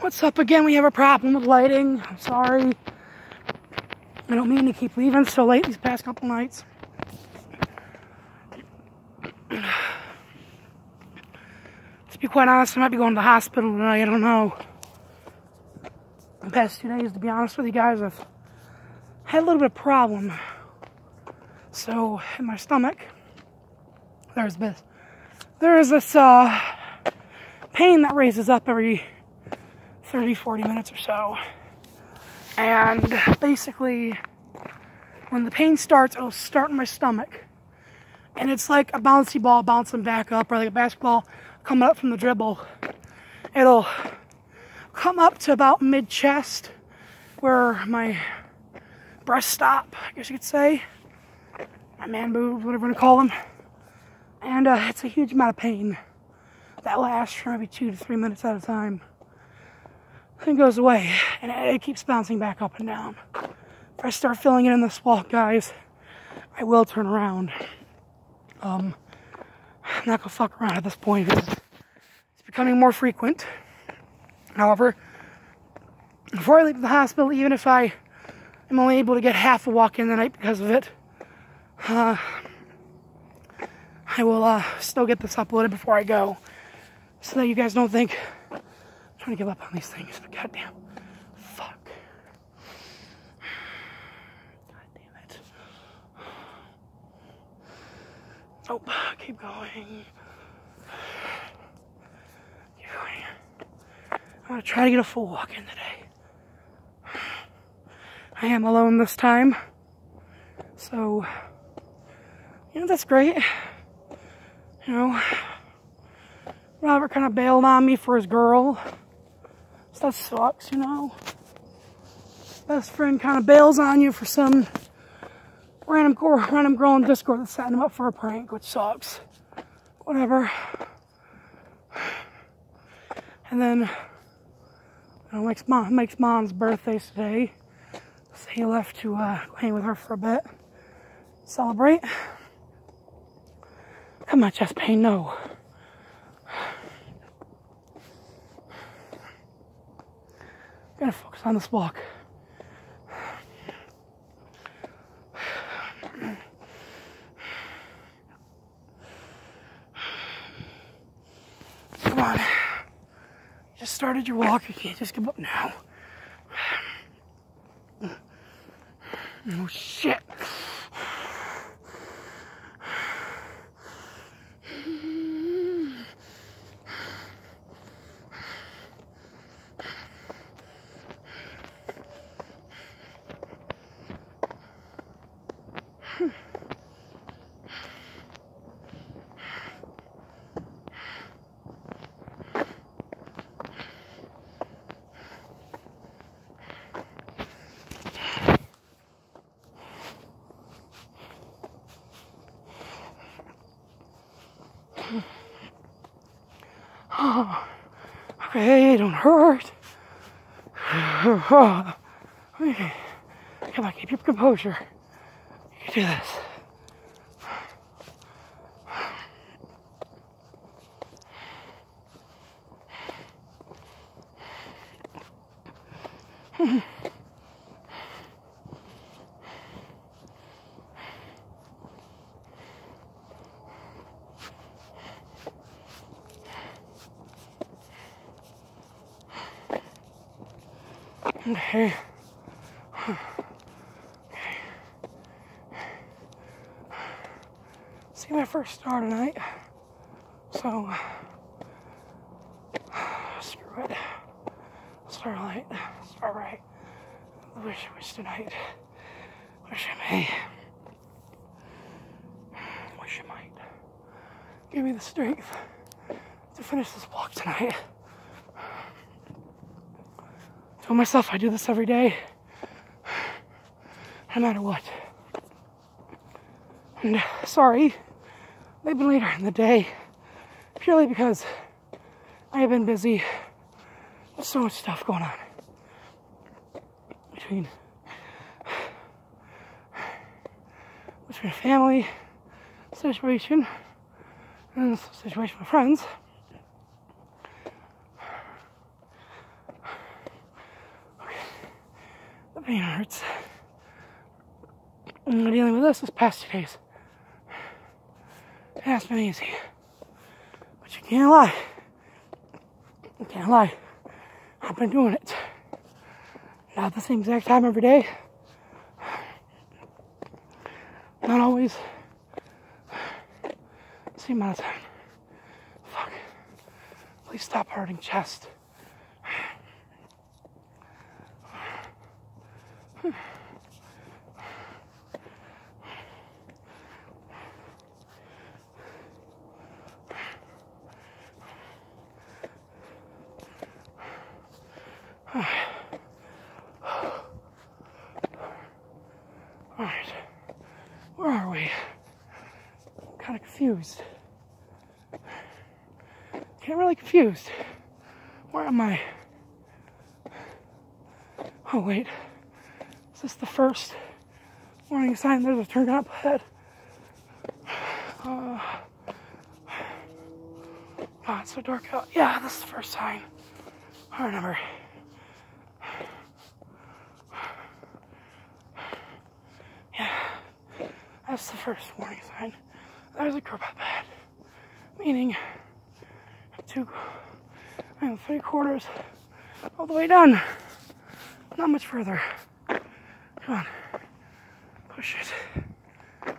What's up again? We have a problem with lighting. I'm sorry. I don't mean to keep leaving so late these past couple nights. To be quite honest, I might be going to the hospital tonight. I don't know. The past two days, to be honest with you guys, I've had a little bit of problem. So, in my stomach, there's this, there's this, uh, pain that raises up every 30, 40 minutes or so. And basically, when the pain starts, it'll start in my stomach. And it's like a bouncy ball bouncing back up, or like a basketball coming up from the dribble. It'll come up to about mid chest, where my breast stop, I guess you could say. My man boobs, whatever you want to call them. And uh, it's a huge amount of pain that lasts for maybe two to three minutes at a time. Then goes away, and it keeps bouncing back up and down. If I start feeling it in this walk, guys, I will turn around. Um, I'm not gonna fuck around at this point. It's, it's becoming more frequent. However, before I leave the hospital, even if I am only able to get half a walk in the night because of it, uh, I will uh, still get this uploaded before I go so that you guys don't think trying to give up on these things. But goddamn, fuck. God damn it. Oh, keep going. Keep going. I'm gonna try to get a full walk in today. I am alone this time. So, you know, that's great. You know, Robert kind of bailed on me for his girl. That sucks, you know. Best friend kind of bails on you for some random girl, random girl in Discord that's setting him up for a prank, which sucks. Whatever. And then, you know, Mike's, mom, Mike's mom's birthday today. So he left to uh, hang with her for a bit. Celebrate. Come on, chest pain, no. Gotta on this walk. Come on. Just started your walk. You can't just give up now. Oh shit. Okay, don't hurt. Okay. Come on, keep your composure. You can do this. Okay. See my first star tonight. So screw it. Starlight. Starlight. Wish I wish tonight. Wish I may. Wish I might. Give me the strength to finish this walk tonight. Tell myself I do this every day, no matter what. And uh, sorry, they've been later in the day, purely because I have been busy. There's so much stuff going on between between family situation and situation with friends. Pain hurts. I'm dealing with this this past two days. It has been easy. But you can't lie. You can't lie. I've been doing it. Not at the same exact time every day. Not always. Same amount of time. Fuck. Please stop hurting chest. Alright. Where are we? I'm kind of confused. Getting really confused. Where am I? Oh, wait. Is this the first warning sign? There's a turn up ahead. Uh, God, it's so dark out. Yeah, this is the first sign. I remember. Yeah, that's the first warning sign. There's a curb up ahead. Meaning, two, I'm three quarters all the way done. Not much further. Come on. Push it. I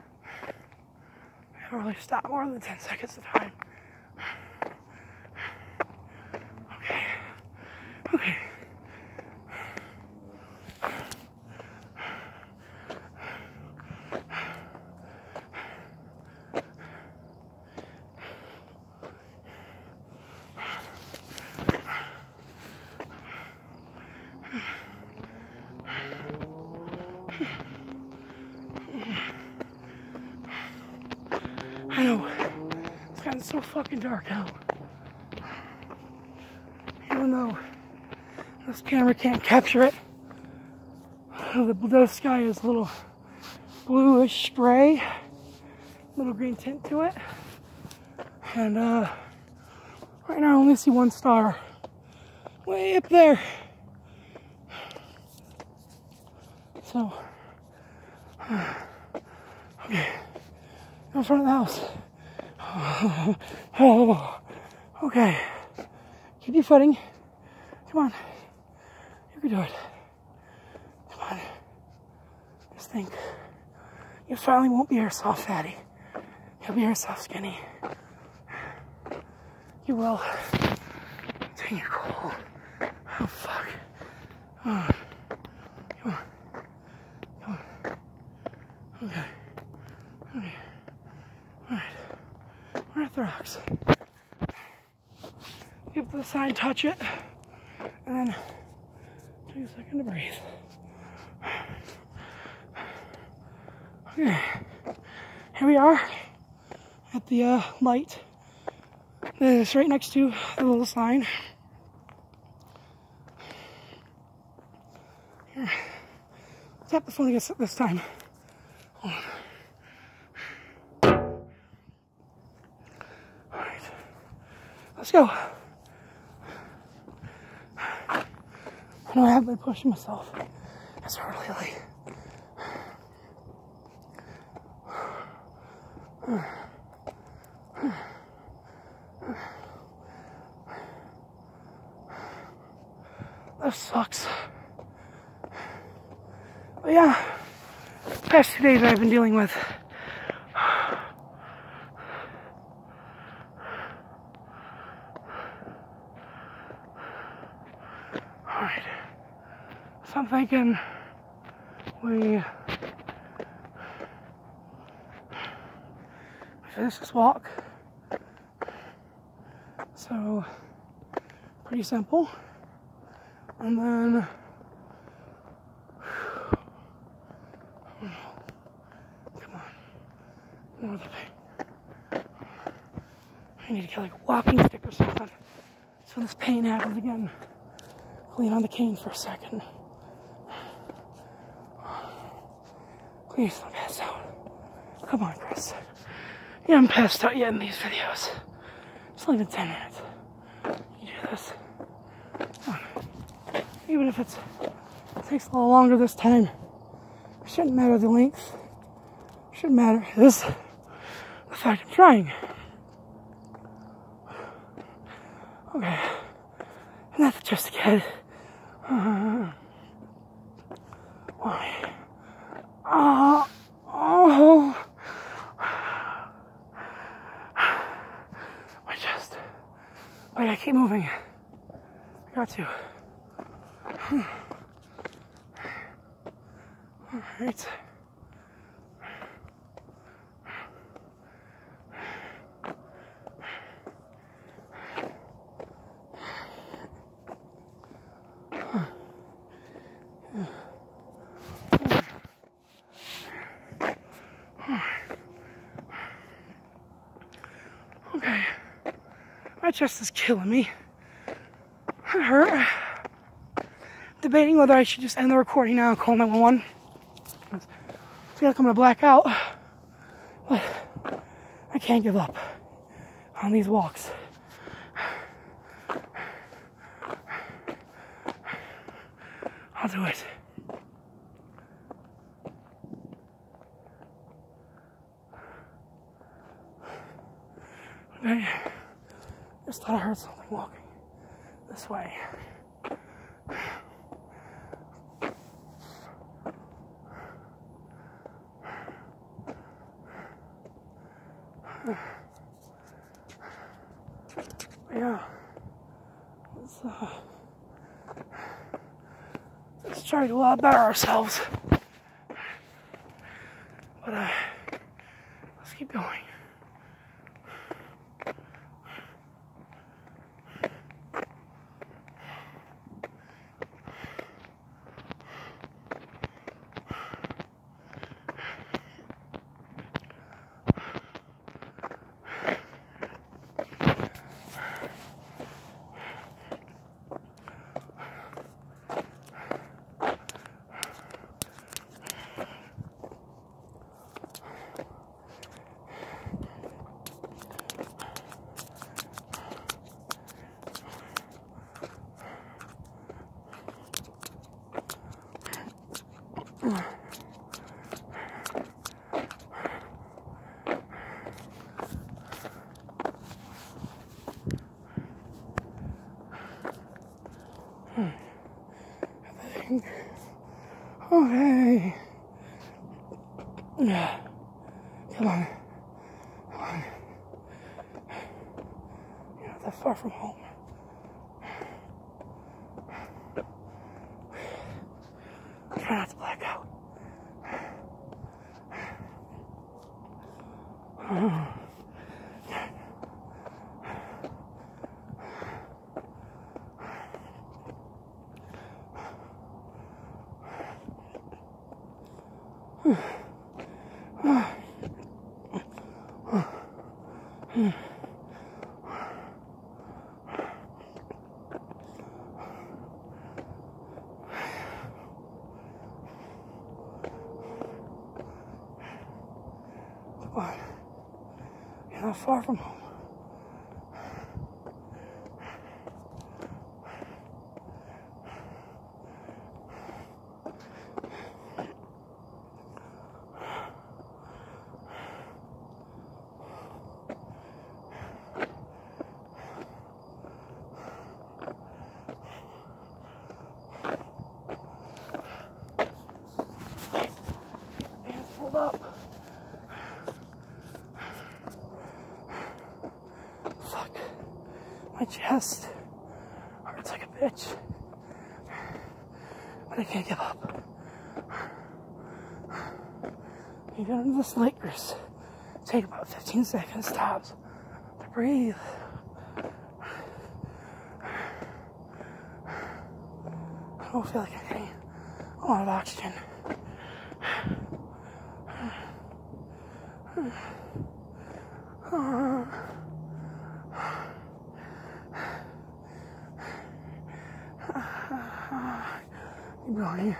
don't really stop more than 10 seconds at a time. Okay. Okay. I know. It's gotten so fucking dark out. Even though this camera can't capture it, the blue sky is a little bluish gray, little green tint to it. And uh, right now I only see one star way up there. So, okay in front of the house. Oh, okay. Keep your footing. Come on. You can do it. Come on. Just think. You finally won't be airsoft fatty. You'll be airsoft skinny. You will. Dang, you're cold. Oh, fuck. Oh. Come on. Come on. Okay. Okay. Alright. We're at the rocks. Give the sign, touch it, and then take a second to breathe. Okay. Here we are at the uh, light. It's right next to the little sign. Here. Tap the phone against it this time. Hold on. Alright. Let's go. I know I have been pushing myself. It's late. That sucks. But yeah, past two days I've been dealing with. Thinking we finish this walk. So, pretty simple. And then, come on, more the pain. I need to get like a walking stick or something. So this pain happens again. Lean on the cane for a second. Please don't pass out. Come on, Chris. You haven't passed out yet in these videos. It's only been 10 minutes. You do this. Even if it's takes a little longer this time. It shouldn't matter the length. It shouldn't matter is the fact I'm trying. Okay. And that's just a kid. Uh, why? Uh, oh. My chest. Wait, I keep moving. I to. Alright. Okay. My chest is killing me. It hurt. Debating whether I should just end the recording now and call 911. Feel like I'm gonna black out. But I can't give up on these walks. I'll do it. Okay. Just thought I heard something walking this way. Yeah. Let's, uh, let's try to uh, better ourselves. Okay. Yeah. Come on. Come on. You're not that far from home. Try not to black out. Come on. You're not far from home. Chest hurts like a bitch. But I can't give up. Even the slickers take about 15 seconds tops to breathe. I don't feel like I'm getting a lot of oxygen. Keep going.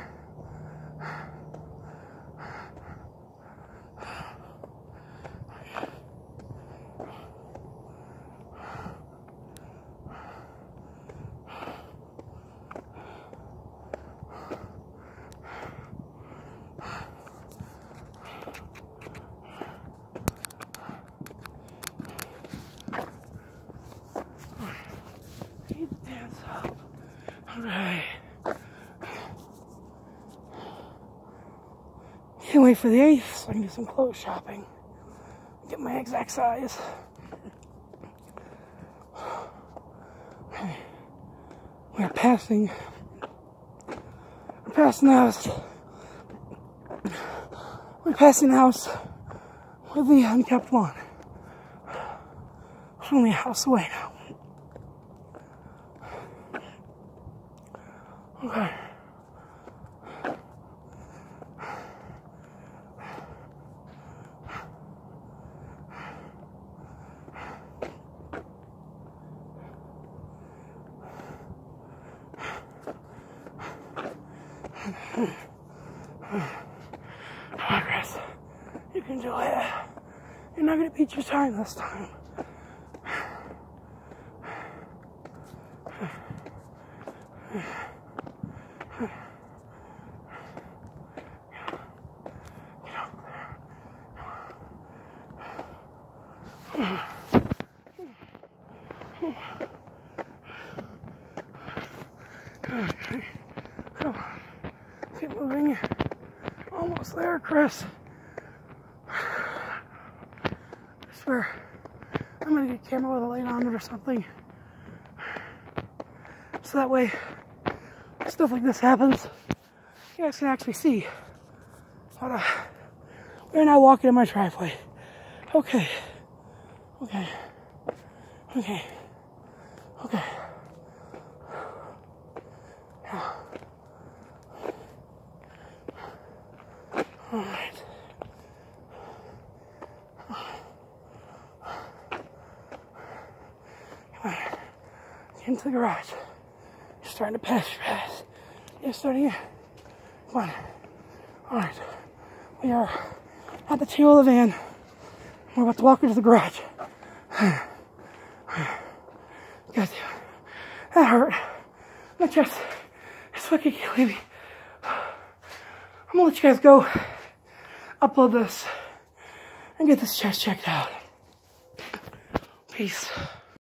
Okay. Can't wait for the 8th so I can do some clothes shopping. Get my exact size. We're passing. We're passing the house. We're passing the house with the unkept lawn. It's only a house away now. Progress. You can do it. You're not gonna beat your time this time. Okay. Come on. Keep moving. Almost Chris. I swear. I'm gonna get a camera with a light on it or something. So that way, stuff like this happens, you guys can actually see. But, uh, we're now walking in my driveway. Okay. Okay. Okay. Okay. Alright. Come on. Get into the garage. You're starting to pass fast. You're starting to. Come on. Alright. We are at the tail of the van. We're about to walk into the garage. God That hurt. My chest is fucking killing me. I'm gonna let you guys go upload this and get this chest checked out. Peace.